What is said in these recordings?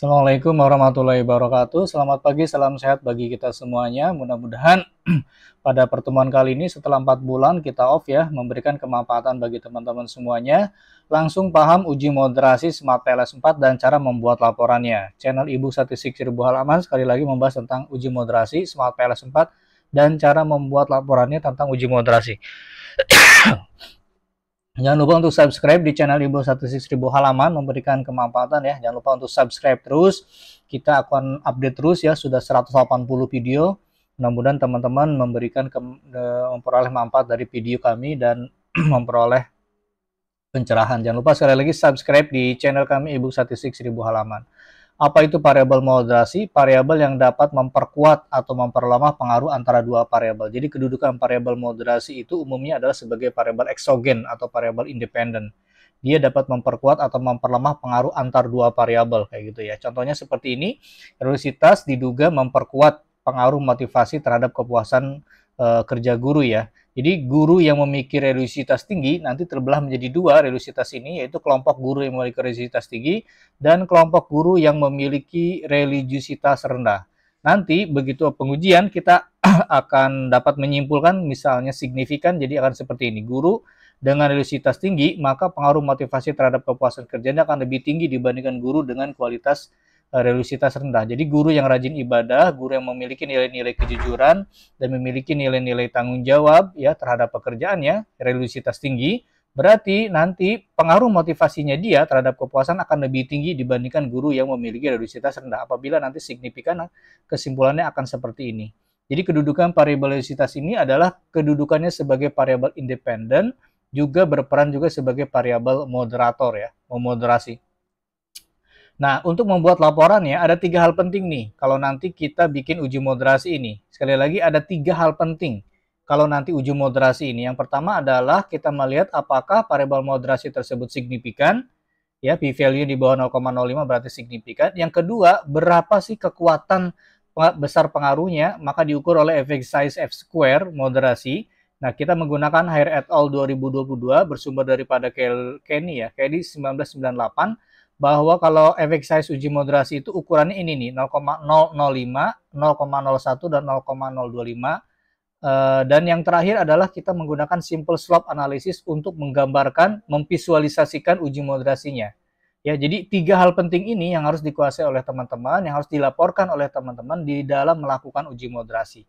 Assalamualaikum warahmatullahi wabarakatuh. Selamat pagi, salam sehat bagi kita semuanya. Mudah-mudahan pada pertemuan kali ini setelah 4 bulan kita off ya, memberikan kemanfaatan bagi teman-teman semuanya. Langsung paham uji moderasi Smart PLS 4 dan cara membuat laporannya. Channel Ibu Statistik Seribu Halaman sekali lagi membahas tentang uji moderasi Smart PLS 4 dan cara membuat laporannya tentang uji moderasi. Jangan lupa untuk subscribe di channel Ibu 16000 halaman memberikan kemanfaatan ya. Jangan lupa untuk subscribe terus. Kita akan update terus ya sudah 180 video. Mudah-mudahan teman-teman memberikan ke, memperoleh manfaat dari video kami dan memperoleh pencerahan. Jangan lupa sekali lagi subscribe di channel kami Ibu 16000 halaman. Apa itu variabel moderasi? Variabel yang dapat memperkuat atau memperlemah pengaruh antara dua variabel. Jadi kedudukan variabel moderasi itu umumnya adalah sebagai variabel eksogen atau variabel independen. Dia dapat memperkuat atau memperlemah pengaruh antar dua variabel kayak gitu ya. Contohnya seperti ini, religiositas diduga memperkuat pengaruh motivasi terhadap kepuasan e, kerja guru ya. Jadi guru yang memiliki religiositas tinggi nanti terbelah menjadi dua religiositas ini yaitu kelompok guru yang memiliki religiositas tinggi dan kelompok guru yang memiliki religiositas rendah. Nanti begitu pengujian kita akan dapat menyimpulkan misalnya signifikan jadi akan seperti ini. Guru dengan religiositas tinggi maka pengaruh motivasi terhadap kepuasan kerjanya akan lebih tinggi dibandingkan guru dengan kualitas Eh, religiositas rendah. Jadi guru yang rajin ibadah, guru yang memiliki nilai-nilai kejujuran dan memiliki nilai-nilai tanggung jawab ya terhadap pekerjaannya, religiositas tinggi, berarti nanti pengaruh motivasinya dia terhadap kepuasan akan lebih tinggi dibandingkan guru yang memiliki religiositas rendah. Apabila nanti signifikan kesimpulannya akan seperti ini. Jadi kedudukan variabel religiositas ini adalah kedudukannya sebagai variabel independen juga berperan juga sebagai variabel moderator ya, memoderasi. Nah, untuk membuat laporannya ada tiga hal penting nih. Kalau nanti kita bikin uji moderasi ini, sekali lagi ada tiga hal penting. Kalau nanti uji moderasi ini, yang pertama adalah kita melihat apakah variabel moderasi tersebut signifikan, ya p-value di bawah 0,05 berarti signifikan. Yang kedua, berapa sih kekuatan besar pengaruhnya, maka diukur oleh effect size f square moderasi. Nah, kita menggunakan Hire et al 2022 bersumber daripada Kenny ya, Kenny 1998 bahwa kalau efek size uji moderasi itu ukurannya ini nih 0,005, 0,01 dan 0,025. Uh, dan yang terakhir adalah kita menggunakan simple slope analysis untuk menggambarkan, memvisualisasikan uji moderasinya. Ya, jadi tiga hal penting ini yang harus dikuasai oleh teman-teman, yang harus dilaporkan oleh teman-teman di dalam melakukan uji moderasi.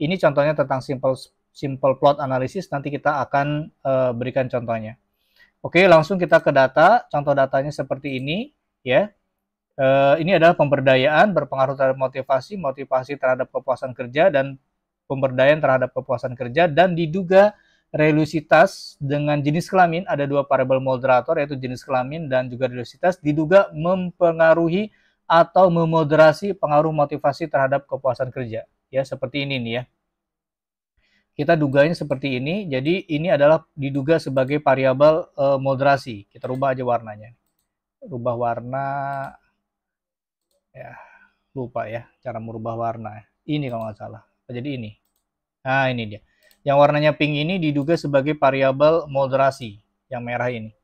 Ini contohnya tentang simple simple plot analysis. Nanti kita akan uh, berikan contohnya. Oke, langsung kita ke data. Contoh datanya seperti ini, ya. E, ini adalah pemberdayaan berpengaruh terhadap motivasi, motivasi terhadap kepuasan kerja dan pemberdayaan terhadap kepuasan kerja dan diduga religiositas dengan jenis kelamin ada dua variabel moderator yaitu jenis kelamin dan juga religiositas diduga mempengaruhi atau memoderasi pengaruh motivasi terhadap kepuasan kerja. Ya, seperti ini nih ya kita duganya seperti ini. Jadi ini adalah diduga sebagai variabel e, moderasi. Kita rubah aja warnanya. Rubah warna ya lupa ya cara merubah warna. Ini kalau nggak salah. Jadi ini. Nah ini dia. Yang warnanya pink ini diduga sebagai variabel moderasi yang merah ini.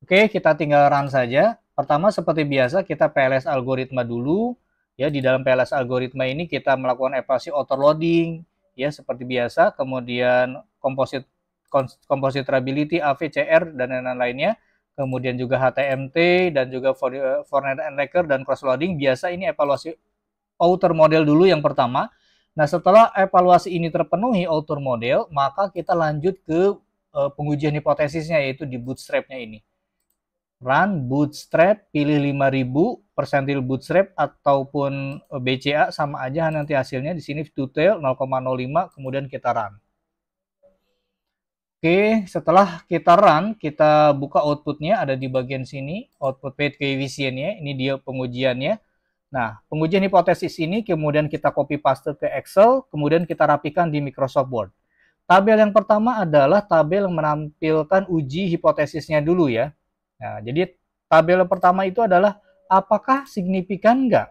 Oke, kita tinggal run saja. Pertama seperti biasa kita PLS algoritma dulu. Ya, di dalam PLS algoritma ini kita melakukan evaluasi auto loading, ya seperti biasa, kemudian komposit compositability, AVCR dan lain-lainnya, kemudian juga HTMT dan juga Fortnite and Laker dan cross loading. Biasa ini evaluasi outer model dulu yang pertama. Nah, setelah evaluasi ini terpenuhi outer model, maka kita lanjut ke uh, pengujian hipotesisnya yaitu di bootstrapnya ini run bootstrap pilih 5000 persentil bootstrap ataupun eh, BCA sama aja nanti hasilnya di sini detail 0,05 kemudian kita run Oke, setelah kita run, kita buka outputnya ada di bagian sini, output paid coefficientnya, ini dia pengujiannya. Nah, pengujian hipotesis ini kemudian kita copy paste ke Excel, kemudian kita rapikan di Microsoft Word. Tabel yang pertama adalah tabel yang menampilkan uji hipotesisnya dulu ya. Nah, jadi tabel pertama itu adalah apakah signifikan enggak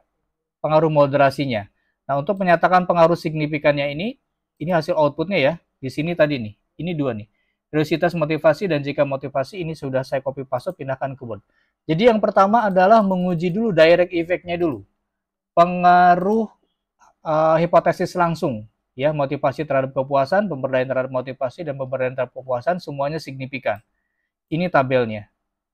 pengaruh moderasinya. Nah, untuk menyatakan pengaruh signifikannya ini, ini hasil outputnya ya. Di sini tadi nih, ini dua nih. Religiositas motivasi dan jika motivasi ini sudah saya copy paste pindahkan ke Word. Jadi yang pertama adalah menguji dulu direct effect-nya dulu. Pengaruh uh, hipotesis langsung ya motivasi terhadap kepuasan, pemberdayaan terhadap motivasi dan pemberdayaan terhadap kepuasan semuanya signifikan. Ini tabelnya.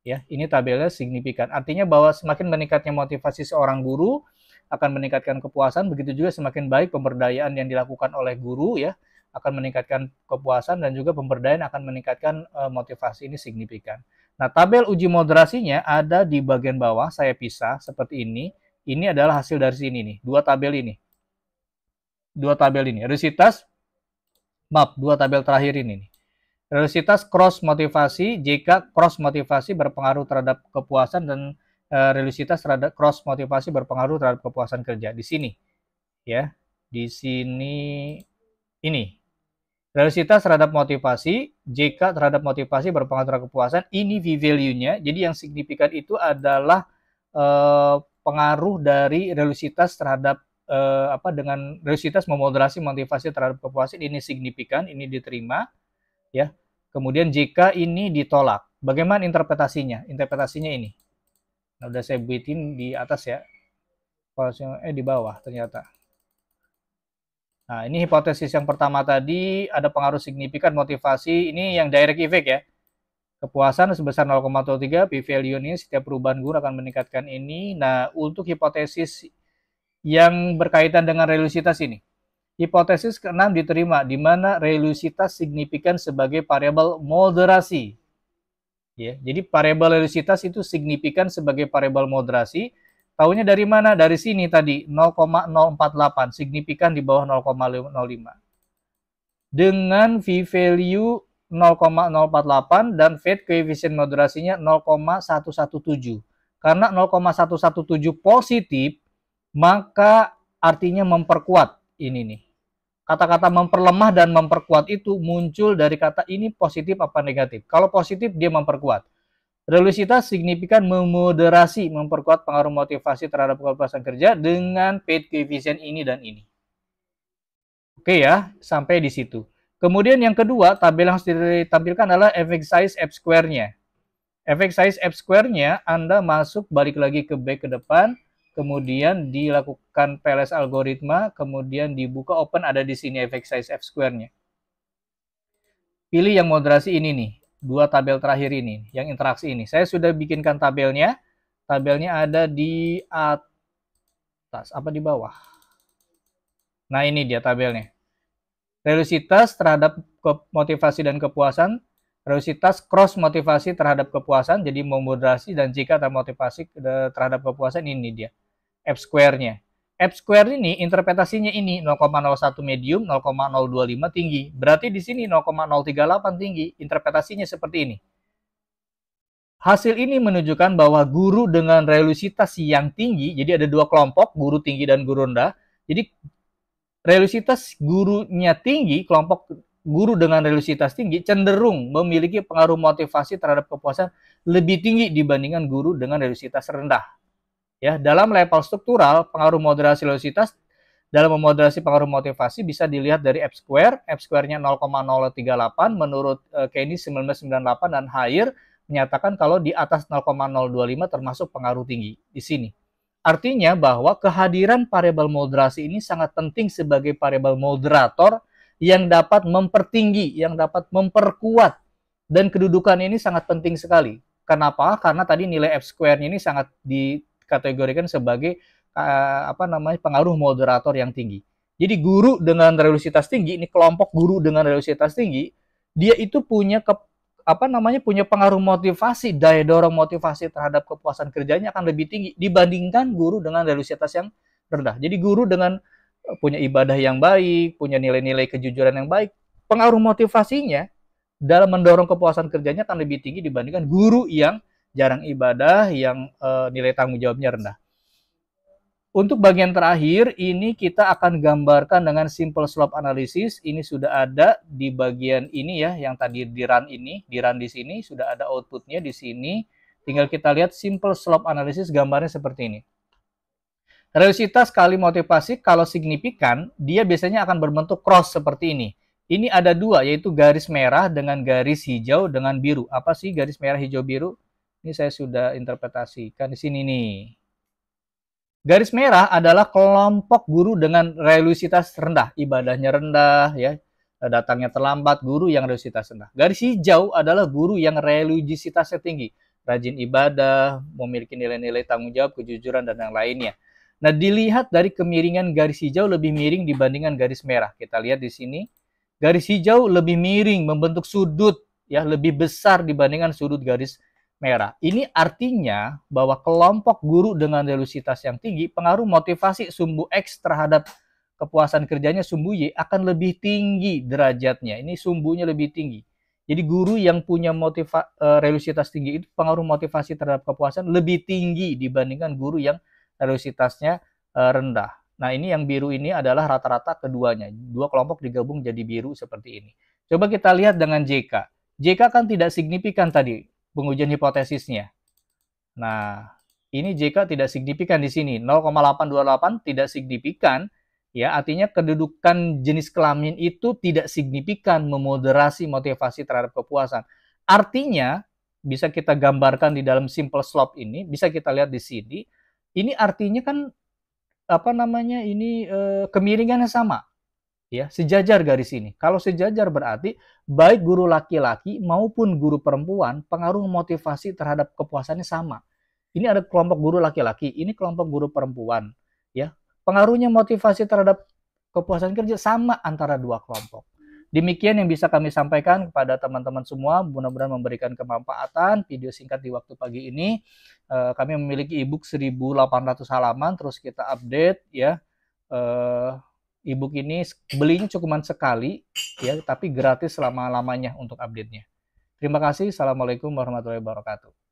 Ya, ini tabelnya signifikan. Artinya bahwa semakin meningkatnya motivasi seorang guru akan meningkatkan kepuasan, begitu juga semakin baik pemberdayaan yang dilakukan oleh guru ya akan meningkatkan kepuasan dan juga pemberdayaan akan meningkatkan uh, motivasi ini signifikan. Nah, tabel uji moderasinya ada di bagian bawah, saya pisah seperti ini. Ini adalah hasil dari sini nih, dua tabel ini. Dua tabel ini, Resitas, maaf, dua tabel terakhir ini nih. Religiositas cross motivasi jika cross motivasi berpengaruh terhadap kepuasan dan e, religiositas terhadap cross motivasi berpengaruh terhadap kepuasan kerja. Di sini ya. Di sini ini. Religiositas terhadap motivasi jika terhadap motivasi berpengaruh terhadap kepuasan ini V value-nya. Jadi yang signifikan itu adalah e, pengaruh dari religiositas terhadap e, apa dengan religiositas memoderasi motivasi terhadap kepuasan ini signifikan, ini diterima ya. Kemudian jika ini ditolak, bagaimana interpretasinya? Interpretasinya ini. Nah, udah saya buatin di atas ya. Eh di bawah ternyata. Nah, ini hipotesis yang pertama tadi ada pengaruh signifikan motivasi. Ini yang direct effect ya. Kepuasan sebesar 0,03 p value ini setiap perubahan guru akan meningkatkan ini. Nah, untuk hipotesis yang berkaitan dengan religiositas ini. Hipotesis keenam diterima, di mana religiositas signifikan sebagai variabel moderasi. Ya, jadi variabel religiositas itu signifikan sebagai variabel moderasi. Tahunya dari mana? Dari sini tadi 0,048, signifikan di bawah 0,05. Dengan v-value 0,048 dan fate koefisien moderasinya 0,117. Karena 0,117 positif, maka artinya memperkuat ini nih kata-kata memperlemah dan memperkuat itu muncul dari kata ini positif apa negatif. Kalau positif dia memperkuat. Religiositas signifikan memoderasi, memperkuat pengaruh motivasi terhadap kepuasan kerja dengan paid coefficient ini dan ini. Oke ya, sampai di situ. Kemudian yang kedua, tabel yang harus ditampilkan adalah effect size F square-nya. Effect size F square-nya Anda masuk balik lagi ke back ke depan, kemudian dilakukan PLS algoritma, kemudian dibuka open ada di sini efek size F square-nya. Pilih yang moderasi ini nih, dua tabel terakhir ini, yang interaksi ini. Saya sudah bikinkan tabelnya, tabelnya ada di atas, apa di bawah. Nah ini dia tabelnya. Religiositas terhadap motivasi dan kepuasan, religiositas cross motivasi terhadap kepuasan, jadi memoderasi dan jika termotivasi terhadap kepuasan ini dia. F square-nya. F square ini interpretasinya ini 0,01 medium, 0,025 tinggi. Berarti di sini 0,038 tinggi. Interpretasinya seperti ini. Hasil ini menunjukkan bahwa guru dengan religiositas yang tinggi, jadi ada dua kelompok, guru tinggi dan guru rendah. Jadi religiositas gurunya tinggi, kelompok guru dengan religiositas tinggi cenderung memiliki pengaruh motivasi terhadap kepuasan lebih tinggi dibandingkan guru dengan religiositas rendah. Ya, dalam level struktural, pengaruh moderasi velocitas dalam memoderasi pengaruh motivasi bisa dilihat dari F square. F square-nya 0,038 menurut uh, Kenny 1998 dan Higher menyatakan kalau di atas 0,025 termasuk pengaruh tinggi di sini. Artinya bahwa kehadiran variabel moderasi ini sangat penting sebagai variabel moderator yang dapat mempertinggi, yang dapat memperkuat dan kedudukan ini sangat penting sekali. Kenapa? Karena tadi nilai F square-nya ini sangat di dikategorikan sebagai uh, apa namanya pengaruh moderator yang tinggi. Jadi guru dengan religiositas tinggi, ini kelompok guru dengan religiositas tinggi, dia itu punya ke, apa namanya punya pengaruh motivasi, daya dorong motivasi terhadap kepuasan kerjanya akan lebih tinggi dibandingkan guru dengan religiositas yang rendah. Jadi guru dengan eh, punya ibadah yang baik, punya nilai-nilai kejujuran yang baik, pengaruh motivasinya dalam mendorong kepuasan kerjanya akan lebih tinggi dibandingkan guru yang jarang ibadah, yang uh, nilai tanggung jawabnya rendah. Untuk bagian terakhir, ini kita akan gambarkan dengan simple slope analysis. Ini sudah ada di bagian ini ya, yang tadi di run ini, di run di sini, sudah ada outputnya di sini. Tinggal kita lihat simple slope analysis gambarnya seperti ini. Religiositas kali motivasi kalau signifikan, dia biasanya akan berbentuk cross seperti ini. Ini ada dua, yaitu garis merah dengan garis hijau dengan biru. Apa sih garis merah hijau biru? Ini saya sudah interpretasikan di sini nih. Garis merah adalah kelompok guru dengan religiositas rendah, ibadahnya rendah, ya, datangnya terlambat, guru yang religiositas rendah. Garis hijau adalah guru yang religiositasnya tinggi, rajin ibadah, memiliki nilai-nilai tanggung jawab, kejujuran, dan yang lainnya. Nah, dilihat dari kemiringan garis hijau lebih miring dibandingkan garis merah. Kita lihat di sini, garis hijau lebih miring, membentuk sudut, ya, lebih besar dibandingkan sudut garis merah. Ini artinya bahwa kelompok guru dengan delusitas yang tinggi pengaruh motivasi sumbu X terhadap kepuasan kerjanya sumbu Y akan lebih tinggi derajatnya. Ini sumbunya lebih tinggi. Jadi guru yang punya motiva, uh, relusitas tinggi itu pengaruh motivasi terhadap kepuasan lebih tinggi dibandingkan guru yang relusitasnya uh, rendah. Nah ini yang biru ini adalah rata-rata keduanya. Dua kelompok digabung jadi biru seperti ini. Coba kita lihat dengan JK. JK kan tidak signifikan tadi pengujian hipotesisnya. Nah, ini JK tidak signifikan di sini. 0,828 tidak signifikan. Ya, artinya kedudukan jenis kelamin itu tidak signifikan memoderasi motivasi terhadap kepuasan. Artinya, bisa kita gambarkan di dalam simple slope ini, bisa kita lihat di sini. Ini artinya kan apa namanya? Ini eh, kemiringannya sama ya sejajar garis ini. Kalau sejajar berarti baik guru laki-laki maupun guru perempuan pengaruh motivasi terhadap kepuasannya sama. Ini ada kelompok guru laki-laki, ini kelompok guru perempuan, ya. Pengaruhnya motivasi terhadap kepuasan kerja sama antara dua kelompok. Demikian yang bisa kami sampaikan kepada teman-teman semua. Mudah-mudahan memberikan kemanfaatan. Video singkat di waktu pagi ini. Eh, kami memiliki ebook 1800 halaman. Terus kita update ya. Ebook ini belinya cuma sekali ya tapi gratis selama lamanya untuk update-nya. Terima kasih. Assalamualaikum warahmatullahi wabarakatuh.